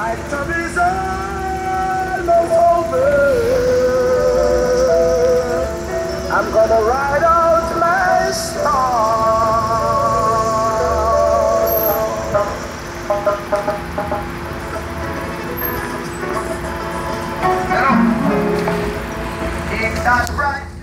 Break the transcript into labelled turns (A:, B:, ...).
A: my trouble is almost gonna ride out my storm.
B: That's bright.